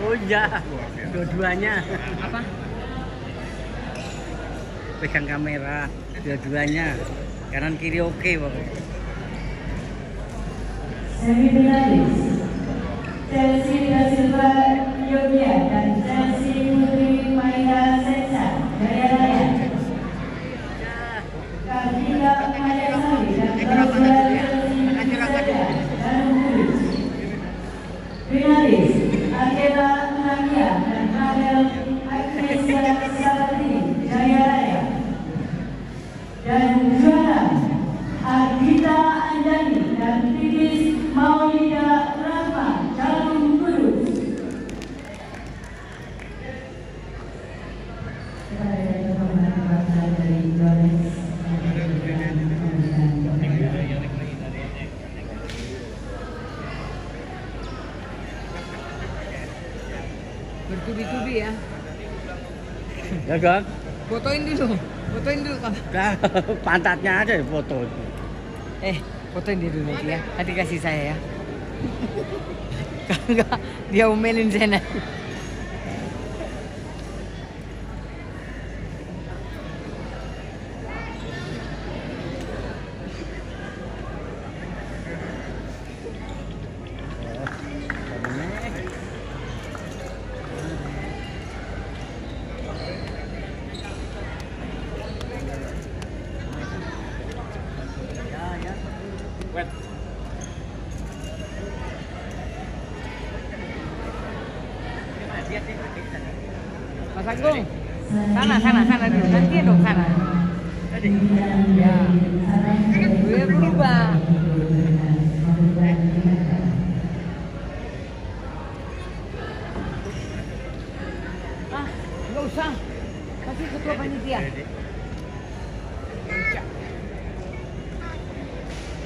Oh iya, dua-duanya. Apa? Pegang kamera, dua-duanya. Kanan kiri oke pokoknya. Semifinalis Chelsea da Silva Yogia dan juara Ardita Anjani dan Titis Maulida Rahma Jarum Kudus. Bertubi-tubi ya. Ya kan? Fotoin dulu. Fotoin dulu. Nah, pantatnya aja ya foto. Eh, fotoin dia dulu nanti ya. Nanti kasih saya ya. Enggak, dia omelin saya nanti. Mas Agung. Sana, sana, sana dulu. Nanti dong sana. Ya. Gue berubah. Ah, nggak usah. Kasih ketua panitia.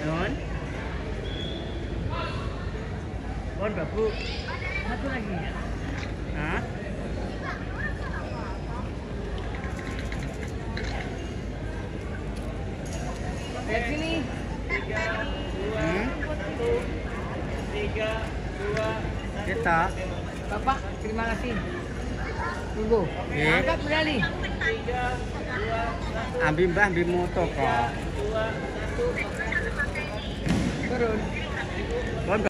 Non. Bon, babu. Satu lagi. Hah? Lihat sini. Hmm? Kita. Bapak, terima kasih. Tunggu. Oke. Angkat medali. Ambil mbah, ambil moto kok. Turun. Bon,